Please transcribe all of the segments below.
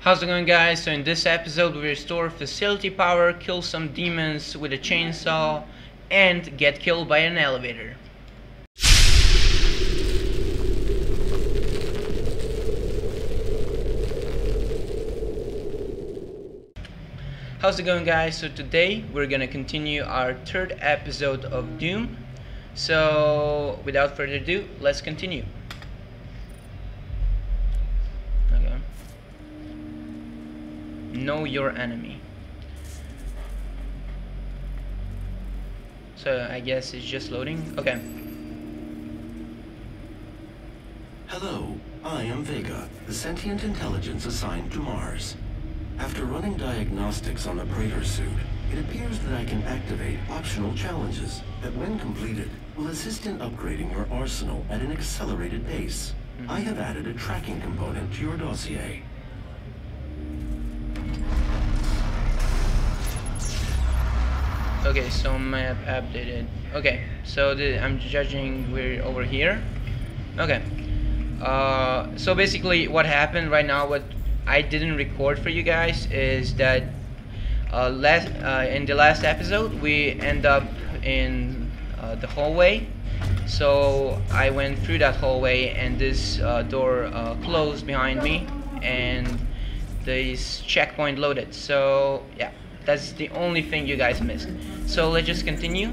How's it going guys? So in this episode we restore facility power, kill some demons with a chainsaw, and get killed by an elevator. How's it going guys? So today we're gonna continue our third episode of Doom. So without further ado, let's continue. Okay. Know your enemy. So I guess it's just loading. Okay. Hello, I am Vega, the sentient intelligence assigned to Mars. After running diagnostics on the Praetor suit, it appears that I can activate optional challenges that when completed will assist in upgrading your arsenal at an accelerated pace. Mm-hmm. I have added a tracking component to your dossier. Okay, so map updated. Okay, so the, I'm judging we're over here. Okay. Uh, so basically, what happened right now, what I didn't record for you guys is that uh, last uh, in the last episode we end up in uh, the hallway. So I went through that hallway and this uh, door uh, closed behind me and this checkpoint loaded. So yeah, that's the only thing you guys missed. So let's just continue.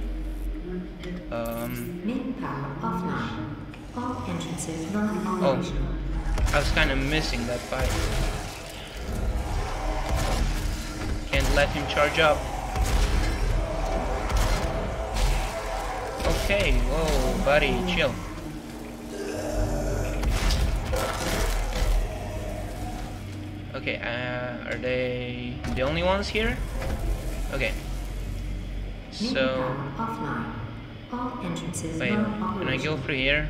Um, oh. I was kind of missing that fight. Can't let him charge up. Okay, whoa, buddy, chill. Uh, are they the only ones here? Okay. So, power offline. All entrances wait, can I go through here?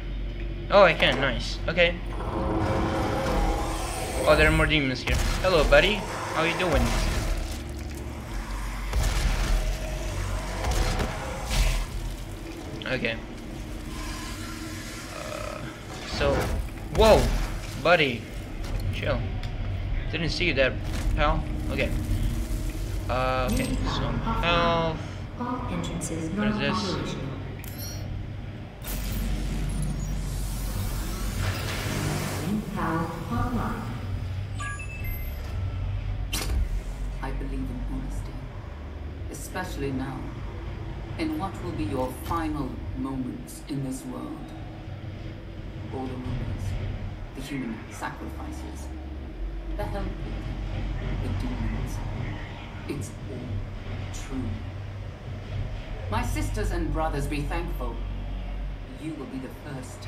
Oh, I can, nice. Okay. Oh, there are more demons here. Hello, buddy. How are you doing? Okay. Uh, so, whoa, buddy, chill. Didn't see you there, pal. Okay. Uh, okay, some health. All entrances What is this? non-operational. Main power online. I believe in honesty, especially now, in what will be your final moments in this world. All the rumors, the human sacrifices, the helping, the demons. It's all true. My sisters and brothers, be thankful. You will be the first.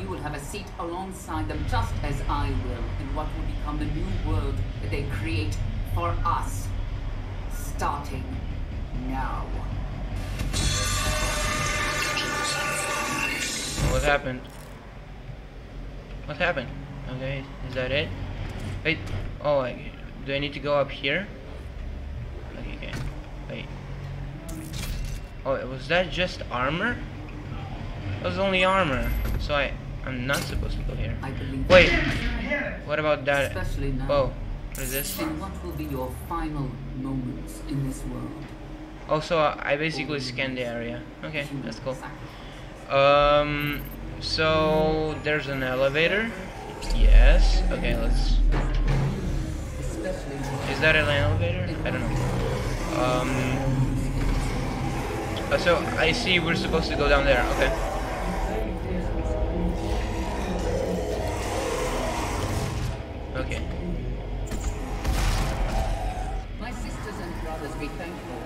You will have a seat alongside them, just as I will, in what will become the new world that they create for us. Starting now. What happened? What happened? Okay, is that it? Wait, oh, I, do I need to go up here? Okay, okay. Wait. Oh, was that just armor? That was only armor. So I, I'm not supposed to go here. Wait, what about that? Especially now. Whoa, what is this? in what will be your final moments in this world. Oh, so I basically scanned the area. Okay, that's cool. Um, so there's an elevator. Yes. Okay, let's. Especially now. Is that an elevator? I don't know. Um. uh, so I see we're supposed to go down there. Okay. Okay. My sisters and brothers, be thankful.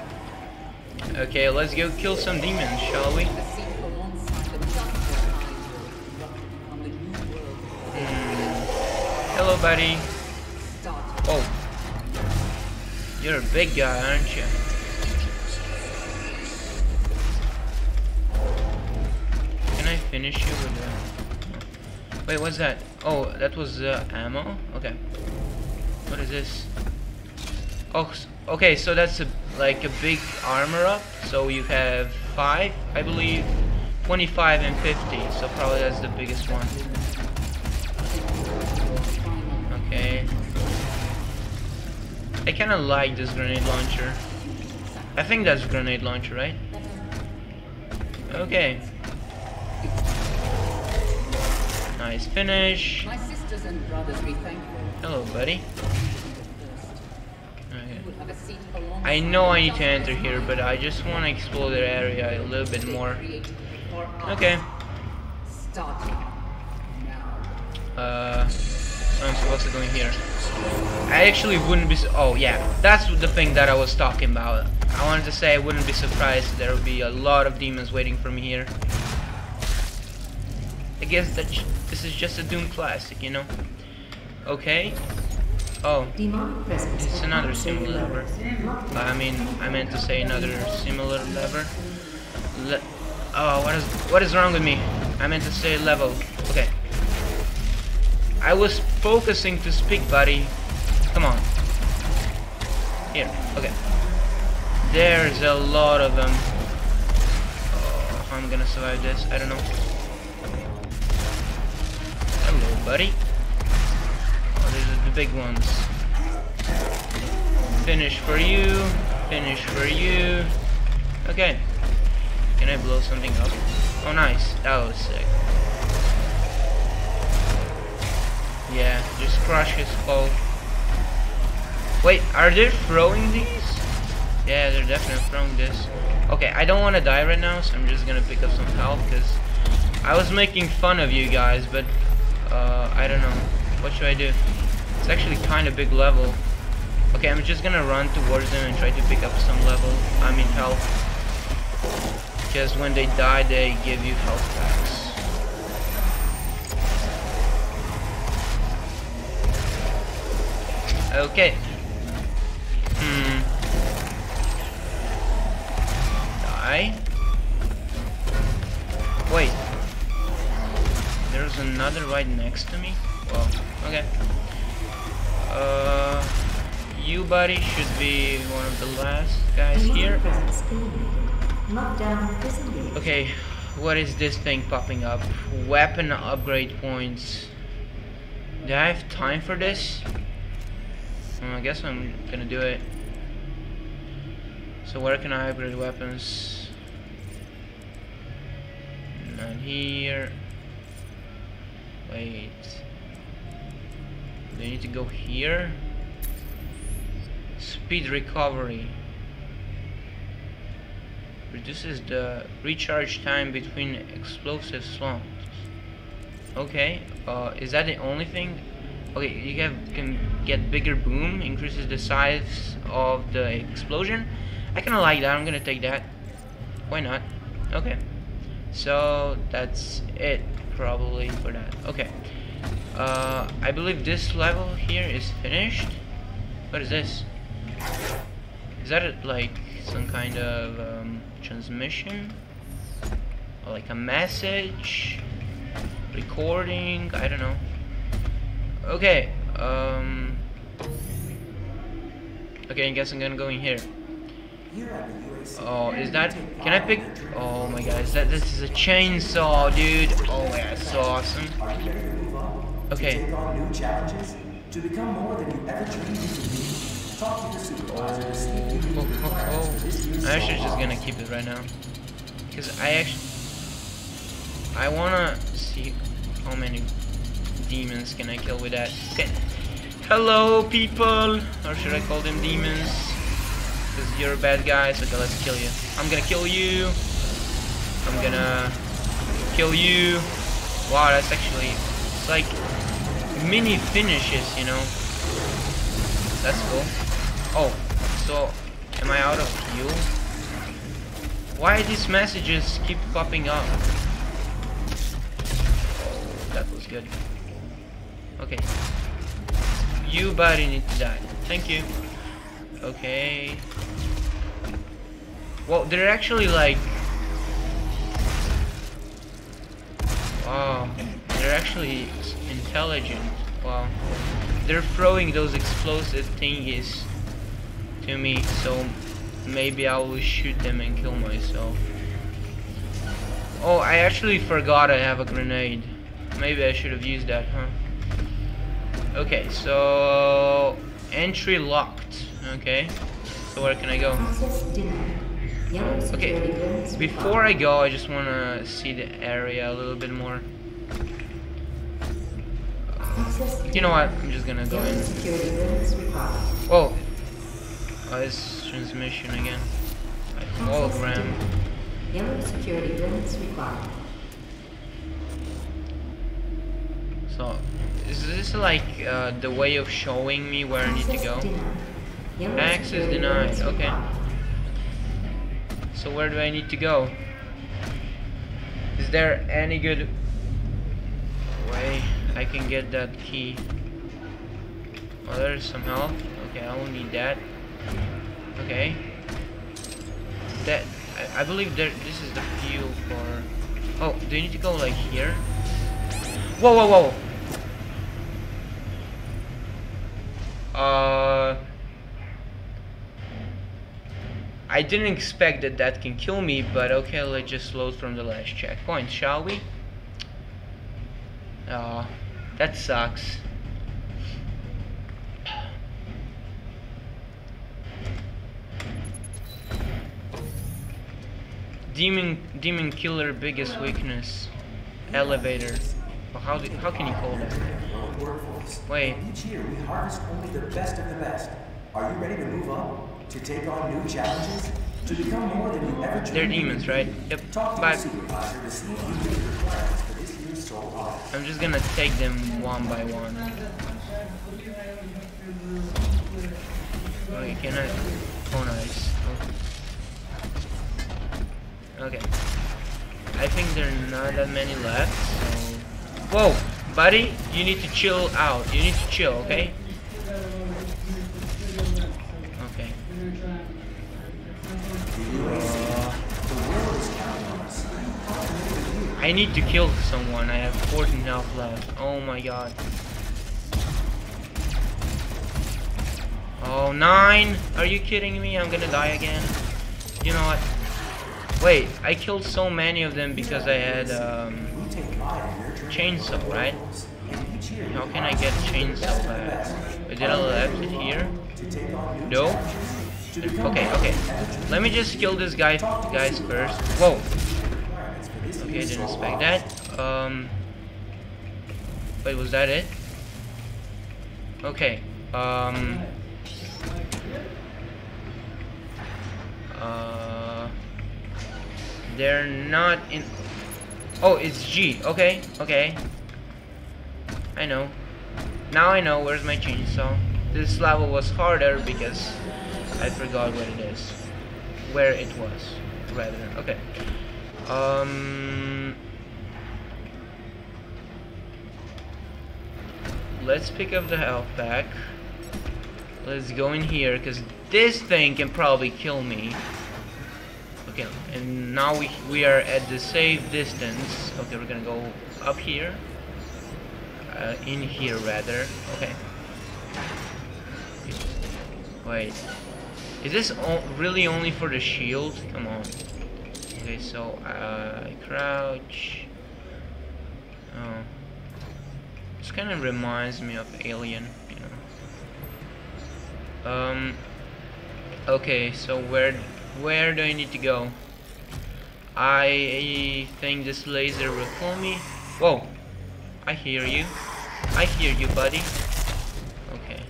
Okay, let's go kill some demons, shall we? A seat alongside them, just as I will, in what will become the new world Hmm. Hello, buddy. Oh. You're a big guy, aren't you? Can I finish you with a... Wait, what's that? Oh, that was uh, ammo? Okay. What is this? Oh, okay, so that's a like a big armor up. So you have five, I believe, 25 and 50. So probably that's the biggest one. I kind of like this grenade launcher. I think that's grenade launcher, right? Okay. Nice finish. My sisters and brothers be thankful. Hello, buddy. Okay. You would have a seat alongside I know I need to enter here, but I just want to explore the area a little bit more. Created for us. Okay. Uh, I'm supposed to go in here. I actually wouldn't be. Oh yeah, that's the thing that I was talking about. I wanted to say I wouldn't be surprised there would be a lot of demons waiting for me here. I guess that this is just a Doom classic, you know. Okay. Oh. It's another similar. Lockdown. I mean, I meant to say another similar lever. Le oh, what is what is wrong with me? I meant to say level. Okay. I was focusing to speak, buddy. Come on. Here. Okay. There's a lot of them. Oh, I'm gonna survive this? I don't know. Hello, buddy. Oh, these are the big ones. Finish for you. Finish for you. Okay. Can I blow something up? Oh, nice. That was sick. Yeah, just crush his skull. Wait, are they throwing these? Yeah, they're definitely throwing this. Okay, I don't want to die right now, so I'm just gonna pick up some health, because I was making fun of you guys, but uh, I don't know. What should I do? It's actually kind of big level. Okay, I'm just gonna run towards them and try to pick up some level, I mean health. Because when they die, they give you health packs. Okay. Hmm. Die. Wait. There's another right next to me? Well, okay. Uh, you buddy should be one of the last guys here. presence eliminated. Lockdown disengaged. Okay, what is this thing popping up? Weapon upgrade points. Do I have time for this? Well, I guess I'm gonna do it. So where can I upgrade weapons? Not here. Wait. Do I need to go here? Speed recovery. Reduces the recharge time between explosive slots. Okay, uh, is that the only thing? Okay, you have can get bigger boom, increases the size of the explosion. I kinda like that, I'm gonna take that. Why not? Okay. So that's it probably for that. Okay. Uh, I believe this level here is finished. What is this? Is that like some kind of um, transmission? Or like a message? Recording? I don't know. Okay. Um. Okay, I guess I'm gonna go in here. Oh, is that? Can I pick? Oh my god, is that? This is a chainsaw, dude. Oh my god, so awesome. Okay. To become more than you ever be. Talk to the supervisor to see Oh, oh, oh. I'm actually just gonna keep it right now. Because I actually... I wanna see how many demons can I kill with that. Okay. Hello, people! Or should I call them demons? Because you're bad guys. Okay, let's kill you. I'm gonna kill you. I'm gonna kill you. Wow, that's actually... It's like mini finishes, you know? That's cool. Oh, so am I out of fuel? Why these messages keep popping up? Oh, that was good. Okay. You buddy need to die. Thank you. Okay. Well, they're actually like... Wow. They're actually intelligent. Wow. They're throwing those explosive thingies to me, so maybe I will shoot them and kill myself. Oh, I actually forgot I have a grenade. Maybe I should have used that, huh? Okay, so entry locked. Okay. So where can I go? Okay. Before I go, I just wanna see the area a little bit more. You know what? I'm just gonna go in. Whoa. Oh, this transmission again. Hologram. So, is this like uh, the way of showing me where I need to go? denied. Access denied, okay. So where do I need to go? Is there any good way I can get that key? Oh, there's some health. Okay, I will need that. Okay. That I, I believe there. This is the fuel for. Oh, do you need to go like here? Whoa, whoa, whoa. Uh. I didn't expect that that can kill me, but okay, let's just load from the last checkpoint, shall we? Oh, that sucks. Demon, demon killer biggest weakness, elevator. Oh, how do, how can you call that? Workforce. Wait. Each year we harvest only the best of the best. Are you ready to move up? To take on new challenges? To become more than you ever dreamed They're demons, right? Yep. Talk to Bye. supervisor to see if you meet the requirements for this year's soul audit. I'm just gonna take them one by one. Oh, you cannot. Oh, nice. Oh. Okay. I think there are not that many left, so. Whoa! Buddy, you need to chill out. You need to chill, okay? Okay. I need to kill someone. I have 14 health left. Oh my god. Oh, nine! Are you kidding me? I'm gonna die again. You know what? Wait, I killed so many of them because I had um, Chainsaw, right? How can I get chainsaw back? best. Did I left it here? No? Okay, okay. Let me just kill this guy guys first. Whoa. Okay, didn't expect that. Um. Wait, was that it? Okay. Um. Uh. They're not in. Oh, it's G. Okay, okay. I know. Now I know where's my chainsaw. This level was harder because I forgot what it is. Where it was, rather. Okay. Um. Let's pick up the health pack. Let's go in here because this thing can probably kill me. Okay, and now we we are at the safe distance. Okay, we're gonna go up here. Uh, in here rather. Okay. Wait. Is this really only for the shield? Come on. Okay, so uh, crouch. Oh. This kind of reminds me of Alien, you know. Um. Okay, so where where do I need to go? I think this laser will pull me. Whoa! I hear you. I hear you, buddy. Okay.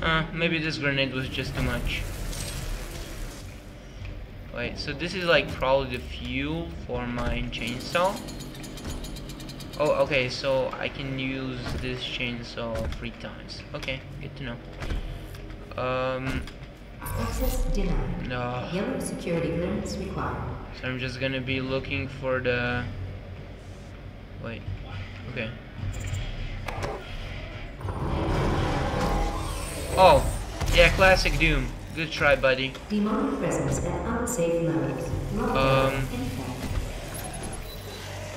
Uh, maybe this grenade was just too much. Wait, so this is like probably the fuel for my chainsaw. Oh, okay, so I can use this chainsaw three times. Okay, good to know. Um, Access denied. no. Yellow security clearance required. So I'm just gonna be looking for the. Wait. Okay. Oh, yeah, classic Doom. Good try, buddy. Demonic presence at unsafe levels. Lockdown Um.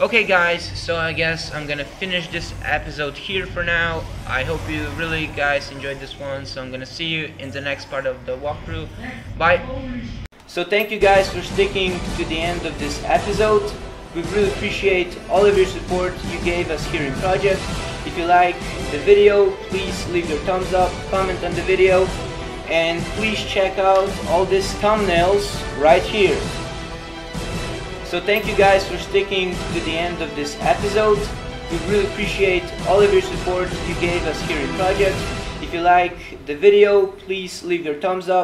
Okay, guys. So I guess I'm gonna finish this episode here for now. I hope you really guys enjoyed this one. So I'm gonna see you in the next part of the walkthrough. Bye. So thank you guys for sticking to the end of this episode. We really appreciate all of your support you gave us here in Project. If you like the video, please leave your thumbs up, comment on the video, and please check out all these thumbnails right here. So thank you guys for sticking to the end of this episode. We really appreciate all of your support you gave us here in Project. If you like the video, please leave your thumbs up.